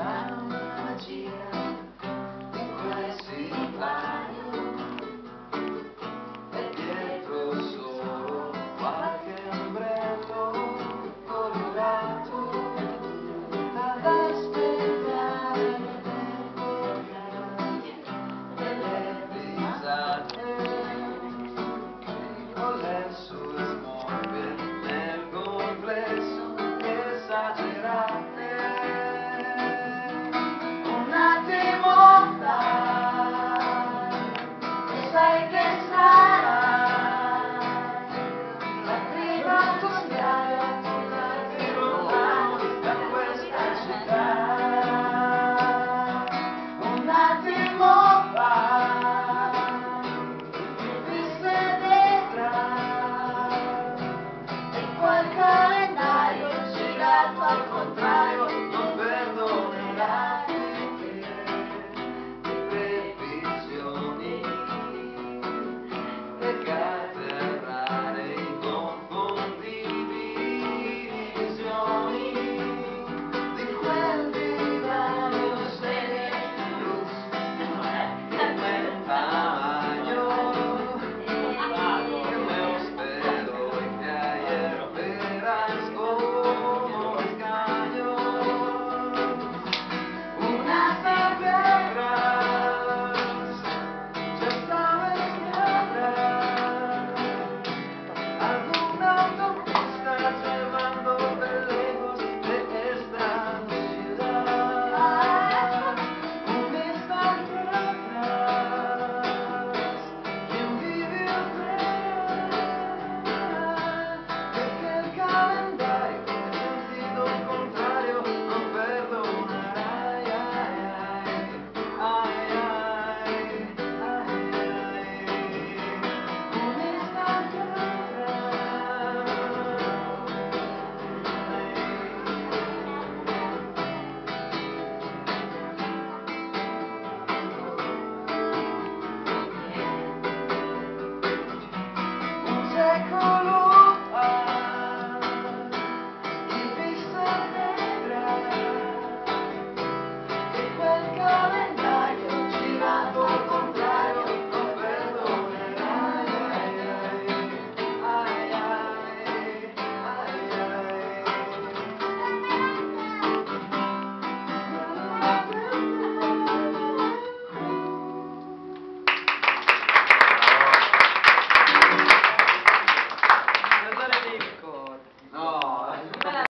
Para uma magia Lord.